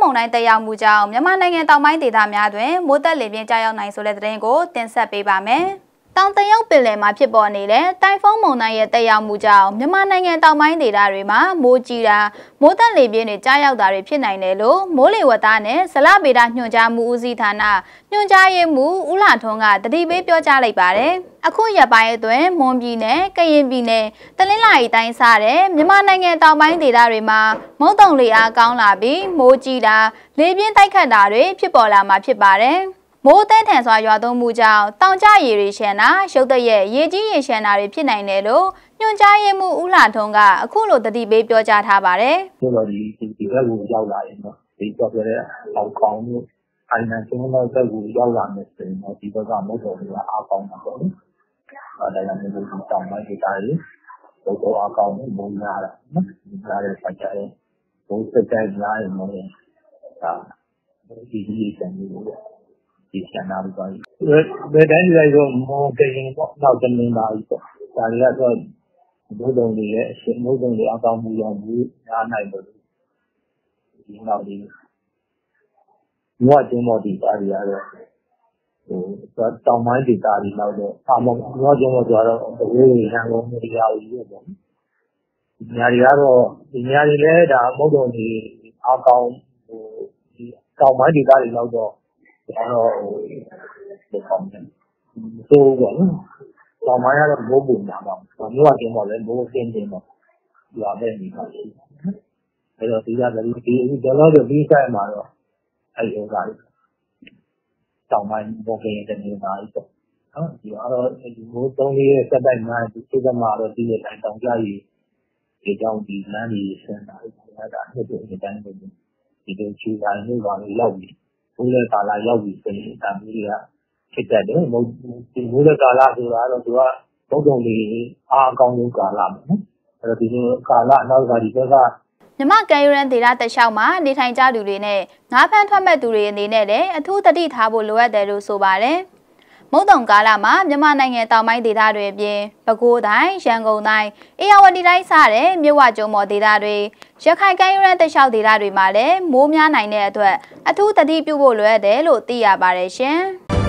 မုန်တိုင်းတက်ရောက်မှုကြောင့်မြန်မာနိုင်ငံတောင်ပိုင်းဒေသများတွင်မိုးတက်လေပြင်းကျရောက်နိုင်ဆိုတဲ့သတင်းကိုတင်ဆက်ပေးပါမယ်။ တောင်တရုတ်ပင်လယ်မှာဖြစ်ပေါ်နေတဲ့တိုင်ဖုန်းမုန်တိုင်းရဲ့တက်ရောက်မှုကြောင့်မြန်မာနိုင်ငံတောင်ပိုင်းဒေသတွေမှာမိုးကြီးတာမိုးတက်လေပြင်းတွေကြားရောက်တာတွေဖြစ်နိုင်တယ်လို့မိုးလေဝသနဲ့ဇလဗေဒညွှန်ကြားမှုဦးစီးဌာနညွှန်ကြားရေးမှူးဦးလာထွန်းကတတိပေးပြောကြားလိုက်ပါတယ်။အခုရပိုင်းအတွင်းမွန်ပြည်နယ်၊ကရင်ပြည်နယ်၊တလင်းလာရီတိုင်းစတဲ့မြန်မာနိုင်ငံတောင်ပိုင်းဒေသတွေမှာမုတ်တုံလေအားကောင်းလာပြီးမိုးကြီးတာလေပြင်းတိုက်ခတ်တာတွေဖြစ်ပေါ်လာမှာဖြစ်ပါတယ်။ မိုးသဲထန်စွာရွာသွန်းမှုကြောင့်တောင်ကျရေတွေရှမ်းတာရုတ်တရက်ရေကြီးရေရှမ်းတာတွေဖြစ်နိုင်တယ်လို့ညွှန်ကြားရေးမှူးဦးလာထွန်းကအခုလိုတတိပေးပြောကြားထားပါတယ်။ကျွန်တော်ဒီဒီဘက်ကိုရောက်လာရင်တော့ဒီတော့ပြတဲ့အောက်ကောင်တို့အိုင်နန်ချင်းတော့ဘက်ကိုရောက်လာမယ်ဆိုရင်တော့ဒီဘက်ကမဟုတ်တော့ဘူးအားကောင်းတာပေါ့နော်။အဲဒါကြောင့်ဒီတောင်ပိုင်းဒေသတွေဘုတော့အကောင်နဲ့မုံရတာနော်။ဒီကြားတဲ့ပတ်ကြတဲ့ဘုစက်တိုင်းများရင်တော့ဒါဒီဒီစံမျိုးပေါ့ ဒီဆန္ဒတွေပါဘယ်တိုင်းလိုက်တော့မောကရင်ပေါ့နောက်တမင်ပါပြီပေါ့ဒါတွေကတော့ဘုဒ္ဓံတွေရဲ့အရှင်ဘုဒ္ဓံတွေအကောင်းမှုရောဘူးအားနိုင်လို့ဒီနောက်ဒီဘဝကျင်းပေါ်ဒီပါရီရတော့ဟိုတောင်ပိုင်းဒေသတွေနောက်တော့အာမောဘဝကျင်းပေါ်ဆိုတော့တကယ်ရန်ကုန်နေရာကြီးပဲပေါ့ဒီညာတွေကတော့ဒီညာတွေလည်းဒါဘုဒ္ဓံတွေအကောင်းဟိုဒီတောင်ပိုင်းဒေသတွေနောက်တော့ ကတော့ဟိုဘယ်ကောင်းလဲဆိုးပေါ့နော်။တောင်ပိုင်းကတော့မိုးပုံညာပါ။မြို့ကကျင်းတော့လည်းမိုးအင်းတင်းတော့ရွာတဲ့နေပါရှိတယ်နော်။အဲတော့ဒီကလည်းဒီအခုဒေါ်လာတွေပြီးဆိုင်မှာတော့အဲဒီဥစ္စာတွေတောင်ပိုင်းပေါ်ကရင်တနေပါပြီပေါ့။နော်ဒီကတော့ဒီမိုးသုံးလေးရဲ့စက်တိုက်များဒီစိတ်ကမှာတော့ဒီရဲ့တိုင်းတောင်ကြရည်ဒီကြောင့်ဒီလမ်းကြီးဆင်းတာဒါကနှစ်ပြည့်အတိုင်းပဲဒီလိုချူတိုင်းလို့ပါလို့ရောက်ပြီ မိုးတဲ့ကာလရောက်ပြီဆိုရင်ဒါမျိုးတွေကဖြစ်တတ်တယ်။မိုးဒီမိုးတဲ့ကာလဆိုတာတော့သူကဘုံတုံတွေအားအကောင်းဆုံးကာလပေါ့နော်။အဲ့တော့ဒီလိုကာလနောက်ကဒီဘက်ကမြမကံယူရန်ဒေတာတလျှောက်မှာနေထိုင်ကြသူတွေနဲ့ငါးဖမ်းထွက်မဲ့သူတွေအနေနဲ့လည်းအထူးတတိထားဖို့လိုအပ်တယ်လို့ဆိုပါတယ်။ မုတ်တုံကာလမှာမြန်မာနိုင်ငံတောင်ပိုင်းဒေသတွေအပြင်ပဲခူးတိုင်းရန်ကုန်တိုင်းအေရဝတီတိုင်းစတဲ့မြို့ဝကျုံမော်ဒေသတွေရခိုင်ကမ်းရိုးတန်းတလျှောက်ဒေသတွေမှာလည်းမိုးများနိုင်တဲ့အတွက်အထူးတတိပြုဖို့လိုအပ်တယ်လို့သိရပါတယ်ရှင်။